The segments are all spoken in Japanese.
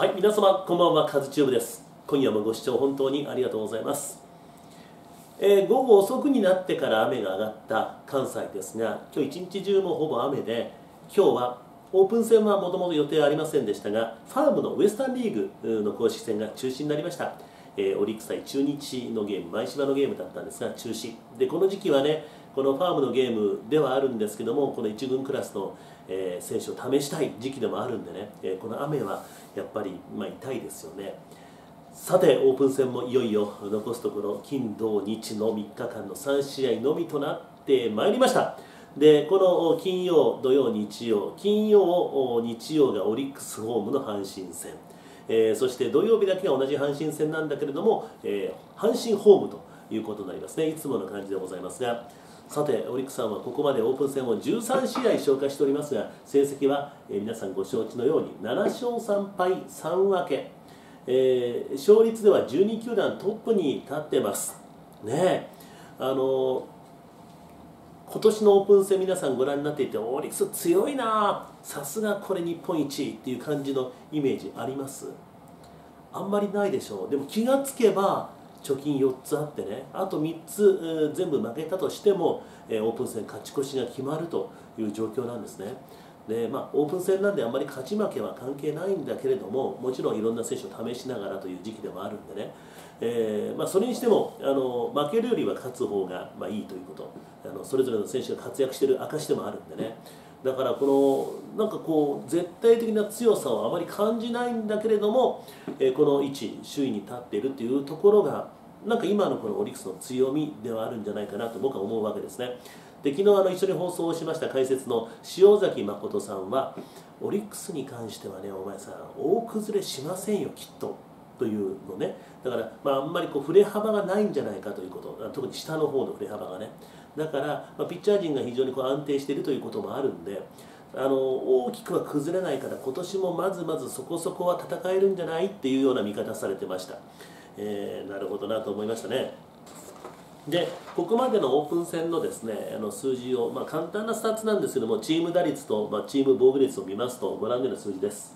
はい皆様こんばんは。カズチューブです。今夜もご視聴本当にありがとうございます、えー午後遅くになってから雨が上がった関西ですが今日一日中もほぼ雨で今日はオープン戦はもともと予定ありませんでしたがファームのウエスタンリーグの公式戦が中止になりました、えーオリックス対中日のゲーム前芝のゲームだったんですが中止。でこの時期はねこのファームのゲームではあるんですけどもこの1軍クラスの、えー選手を試したい時期でもあるんでね、えーこの雨はやっぱり、まあ、痛いですよね。さてオープン戦もいよいよ残すところ金土日の3日間の3試合のみとなってまいりました。でこの金曜土曜日曜。金曜日曜がオリックスホームの阪神戦、えーそして土曜日だけが同じ阪神戦なんだけれども、え阪神ホームということになりますね。いつもの感じでございますがさてオリックスさんはここまでオープン戦を13試合消化しておりますが成績は、え皆さんご承知のように7勝3敗3分け。えー勝率では12球団トップに立ってます。ねえ。あの今年のオープン戦皆さんご覧になっていてオリックス強いな。さすがこれ日本一っていう感じのイメージあります？あんまりないでしょう。でも気がつけば貯金4つあってね。あと3つ、全部負けたとしても、えオープン戦勝ち越しが決まるという状況なんですね。でまあ、オープン戦なんであんまり勝ち負けは関係ないんだけれどももちろんいろんな選手を試しながらという時期でもあるんでね、えーまあ、それにしてもあの負けるよりは勝つ方が、まあ、いいということ。あのそれぞれの選手が活躍している証でもあるんでね。だからこのなんかこう絶対的な強さをあまり感じないんだけれども、えーこの位置首位に立っているというところがなんか今のこのオリックスの強みではあるんじゃないかなと僕は思うわけですね。で昨日あの一緒に放送をしました解説の塩崎誠さんはオリックスに関してはねお前さん大崩れしませんよきっとというのね。だから、まあ、あんまりこう振れ幅がないんじゃないかということ。特に下の方の振れ幅がね。だから、まあ、ピッチャー陣が非常にこう安定しているということもあるんであの大きくは崩れないから今年もまずまずそこそこは戦えるんじゃないっていうような見方されてました、えーなるほどなと思いましたね。でここまでのオープン戦のですねあの数字を、まあ、簡単なスタッツなんですけどもチーム打率と、まあ、チーム防御率を見ますとご覧のような数字です、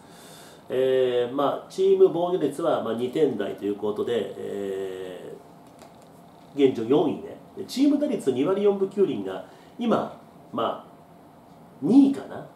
えーまあ、チーム防御率はまあ2点台ということで、えー現状4位ね。チーム打率2割4分9厘が今、まあ、2位かな。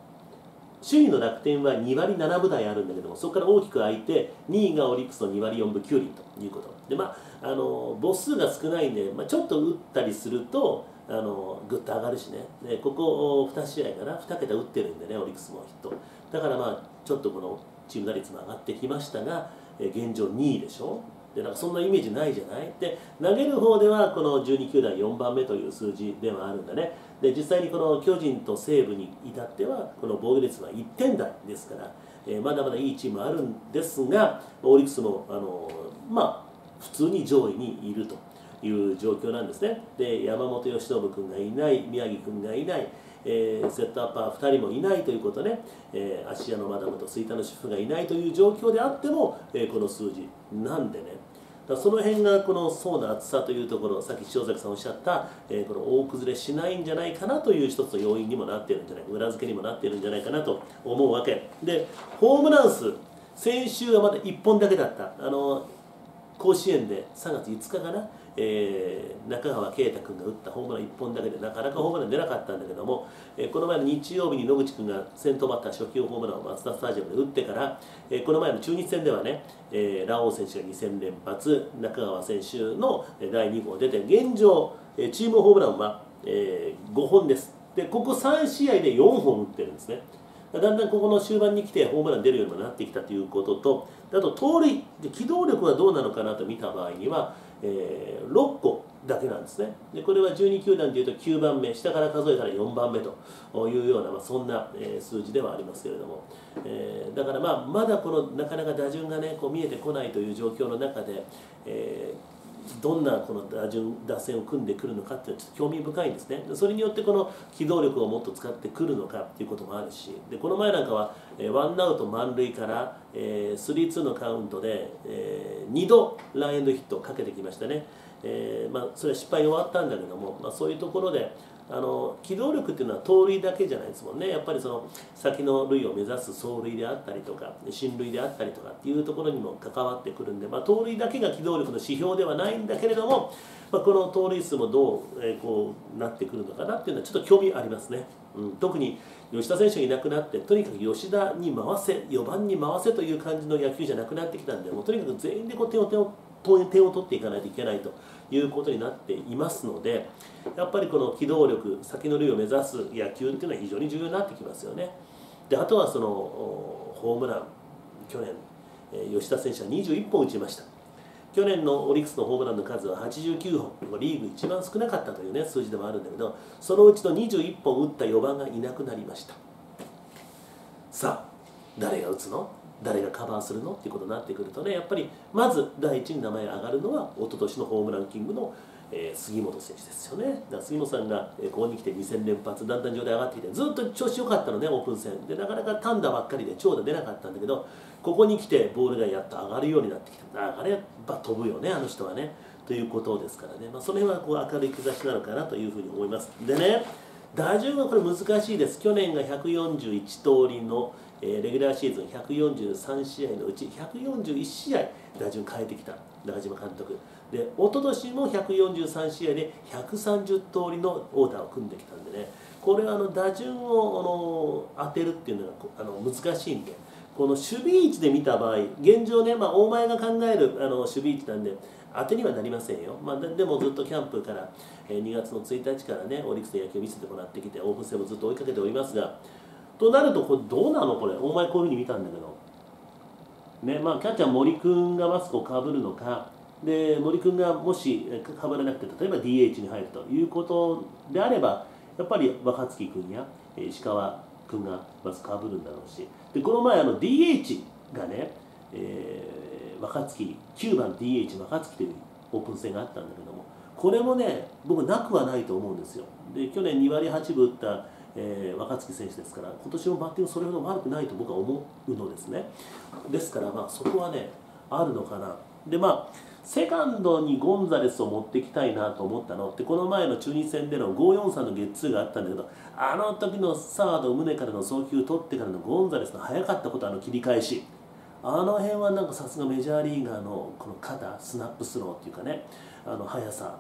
首位の楽天は2割7分台あるんだけどもそこから大きく空いて2位がオリックスの2割4分9厘ということ。でまああの母数が少ないんで、まあ、ちょっと打ったりするとあのぐっと上がるしね。でここ2試合かな。2桁打ってるんでねオリックスもヒットだからまあちょっとこのチーム打率も上がってきましたがえ現状2位でしょ？でなんかそんなイメージないじゃない？で投げる方ではこの12球団4番目という数字ではあるんだね。で実際にこの巨人と西武に至ってはこの防御率は1点台ですから、えーまだまだいいチームあるんですがオリックスもあのまあ普通に上位にいるという状況なんですね。で山本由伸君がいない宮城君がいない。えーセットアッパー2人もいないということね、えー、芦屋のマダムと吹田の主婦がいないという状況であっても、えーこの数字なんでね。だその辺がこの層の厚さというところさっき塩崎さんおっしゃった、えーこの大崩れしないんじゃないかなという一つの要因にもなっているんじゃないか裏付けにもなっているんじゃないかなと思うわけ。でホームラン数先週はまだ1本だけだった。あの甲子園で3月5日かな、えー中川圭太君が打ったホームラン1本だけでなかなかホームラン出なかったんだけども、えーこの前の日曜日に野口君が先頭バッター初球ホームランをマツダスタジアムで打ってから、えーこの前の中日戦ではね、えーラオウ選手が2戦連発中川選手の第2号出て現状、えーチームホームランは、え5本です。でここ3試合で4本打ってるんですね。だんだんここの終盤に来てホームラン出るようになってきたということとあと盗塁で機動力はどうなのかなと見た場合には、えー6個だけなんですね。でこれは12球団でいうと9番目下から数えたら4番目というような、まあ、そんな、えー数字ではありますけれども、えーだからまあまだこのなかなか打順がねこう見えてこないという状況の中で、えーどんなこの打順打線を組んでくるのかっていうのはちょっと興味深いんですね。でそれによってこの機動力をもっと使ってくるのかっていうこともあるしでこの前なんかは、えーワンアウト満塁から、えー、3-2のカウントで、え2度ランエンドヒットをかけてきましたね、えーまあ、それは失敗に終わったんだけども、まあ、そういうところであの機動力っていうのは盗塁だけじゃないですもんね。やっぱりその先の塁を目指す走塁であったりとか進塁であったりとかっていうところにも関わってくるんで、まあ、盗塁だけが機動力の指標ではないんだけれども、まあ、この盗塁数もどう,、えー、こうなってくるのかなっていうのはちょっと興味ありますね、うん、特に吉田選手がいなくなってとにかく吉田に回せ4番に回せという感じの野球じゃなくなってきたんでもうとにかく全員でこう点を点を点を取っていかないといけないと。いうことになっていますのでやっぱりこの機動力先の塁を目指す野球っていうのは非常に重要になってきますよね。であとはそのホームラン去年吉田選手は21本打ちました。去年のオリックスのホームランの数は89本。リーグ一番少なかったという、ね、数字でもあるんだけどそのうちの21本打った4番がいなくなりました。さあ誰が打つの？誰がカバーするのっていうことになってくるとねやっぱりまず第一に名前が上がるのは一昨年のホームランキングの、えー、杉本選手ですよね。だから杉本さんが、え、ここに来て2戦連発だんだん状態上がってきてずっと調子良かったのねオープン戦。でなかなか単打ばっかりで長打出なかったんだけどここに来てボールがやっと上がるようになってきた。上がれば飛ぶよねあの人はね。ということですからね、まあ、その辺はこう明るい兆しなのかなというふうに思います。でね打順はこれ難しいです。去年が141通りのえレギュラーシーズン143試合のうち141試合打順変えてきた中島監督。で一昨年も143試合で130通りのオーダーを組んできたんでね。これはあの打順をあの当てるっていうのがあの難しいんで。この守備位置で見た場合現状ね、まあ、大前が考えるあの守備位置なんで当てにはなりませんよ、まあ、でもずっとキャンプからえ2月の1日からねオリックスの野球を見せてもらってきてオープン戦もずっと追いかけておりますがとなるとこれどうなの？これ。お前こういうふうに見たんだけど。ねまあキャッチャー森君がマスクをかぶるのか。で森君がもしかぶらなくて例えば DH に入るということであればやっぱり若月君や石川君がまずかぶるんだろうし。でこの前あの DH がね、えー、若月9番 DH 若月というオープン戦があったんだけどもこれもね僕なくはないと思うんですよ。で去年2割8分打ったえー、若月選手ですから今年のバッティングそれほど悪くないと僕は思うのですね。ですからまあそこはねあるのかな。でまあセカンドにゴンザレスを持っていきたいなと思ったの。ってこの前の中日戦での543のゲッツーがあったんだけどあの時のサード宗からの送球取ってからのゴンザレスの速かったことあの切り返し。あの辺はなんかさすがメジャーリーガーのこの肩スナップスローっていうかねあの速さ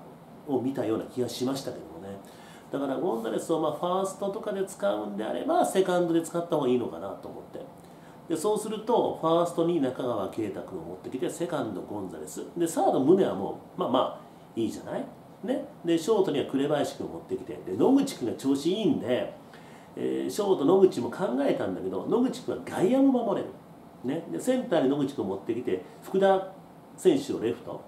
を見たような気がしましたけどもね。だからゴンザレスをまあファーストとかで使うんであればセカンドで使った方がいいのかなと思って。でそうするとファーストに中川圭太君を持ってきてセカンドゴンザレス。でサード宗はもうまあまあいいじゃない？ね、でショートには紅林君を持ってきてで野口君が調子いいんで、えー、ショート野口も考えたんだけど野口君は外野も守れる、ね、でセンターに野口君を持ってきて福田選手をレフト。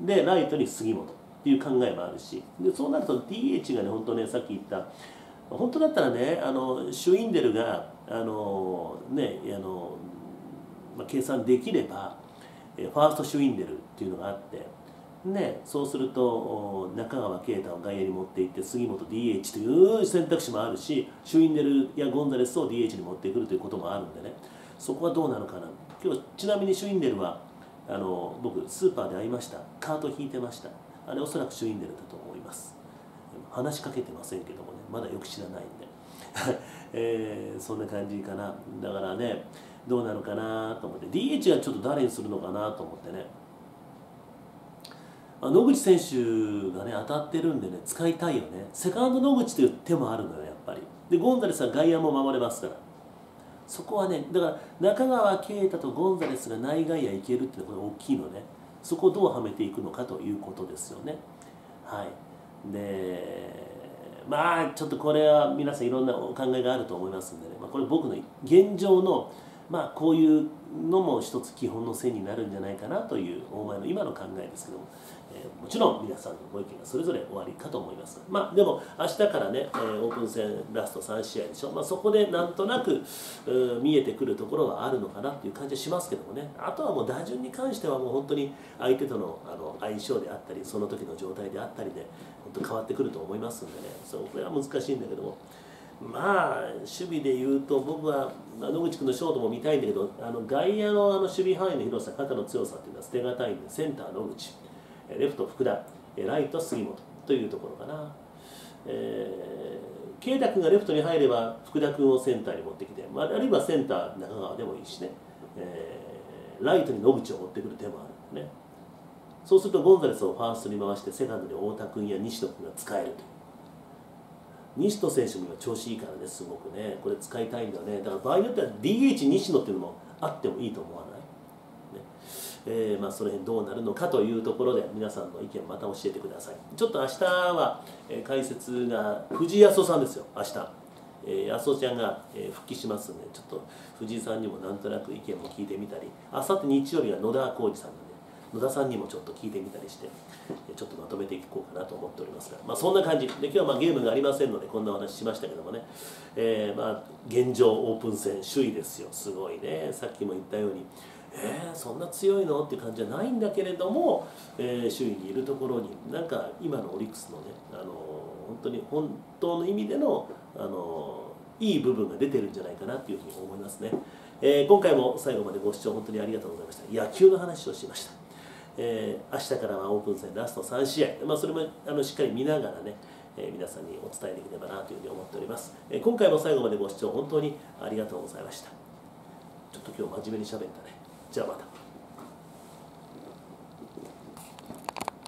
でライトに杉本。っていう考えもあるし。でそうなると DH がね本当ねさっき言った本当だったらねあのシュインデルがあのねあの、まあ、計算できればファーストシュインデルっていうのがあってね、そうすると中川圭太を外野に持っていって杉本 DH という選択肢もあるしシュインデルやゴンザレスを DH に持ってくるということもあるんでね。そこはどうなのかな。今日ちなみにシュインデルはあの僕スーパーで会いました。カート引いてました。あれおそらくシュインデルだと思います。話しかけてませんけどもね。まだよく知らないんで、えー、そんな感じかな。だからねどうなのかなと思って。DH はちょっと誰にするのかなと思ってね。野口選手がね当たってるんでね使いたいよね。セカンド野口という手もあるのよやっぱり。でゴンザレスは外野も守れますから。そこはねだから中川圭太とゴンザレスが内外野行けるっていうのはこれ大きいのね。そこをどうはめていくのかということですよね。はい、でまあちょっとこれは皆さんいろんなお考えがあると思いますんでね、まあ、これ僕の現状のまあこういうのも一つ基本の線になるんじゃないかなという大前の今の考えですけども、もちろん皆さんのご意見がそれぞれ終わりかと思います。まあでも明日からね、えー、オープン戦ラスト3試合でしょ、まあ、そこでなんとなく見えてくるところはあるのかなっていう感じはしますけどもね。あとはもう打順に関してはもう本当に相手とのあの相性であったりその時の状態であったりで本当変わってくると思いますんでね。それは難しいんだけども。まあ守備でいうと僕は野口君のショートも見たいんだけどあの外野のあの守備範囲の広さ肩の強さっていうのは捨てがたいんでセンター野口。レフト福田ライト杉本というところかな。えー、慶太君がレフトに入れば福田君をセンターに持ってきて、まあ、あるいはセンター中川でもいいしね、えー、ライトに野口を持ってくる手もあるね。そうするとゴンザレスをファーストに回してセカンドに太田君や西野君が使えると。西野選手も今調子いいからねすごくね。これ使いたいんだよね。だから場合によっては DH 西野っていうのもあってもいいと思わない、ね。えー、まあ、その辺どうなるのかというところで皆さんの意見また教えてください。ちょっと明日は、え解説が藤井康夫さんですよ明日。えー、安尾ちゃんが、えー、復帰しますんでちょっと藤井さんにもなんとなく意見も聞いてみたり。あさって日曜日は野田浩二さんがね野田さんにもちょっと聞いてみたりしてちょっとまとめていこうかなと思っておりますが、まあ、そんな感じ。で今日はまあゲームがありませんのでこんなお話しましたけどもね、えー、まあ現状オープン戦首位ですよ。すごいね。さっきも言ったように。えー、そんな強いの？って感じじゃないんだけれども、えー、周囲にいるところになんか今のオリックスのねあの本当に本当の意味でのあのいい部分が出てるんじゃないかなというふうに思いますね、えー、今回も最後までご視聴本当にありがとうございました。野球の話をしました。えー、明日からはオープン戦ラスト3試合、まあ、それもあのしっかり見ながらね、え、皆さんにお伝えできればなというふうに思っております、え、今回も最後までご視聴本当にありがとうございました。ちょっと今日真面目に喋ったね。じゃあまた。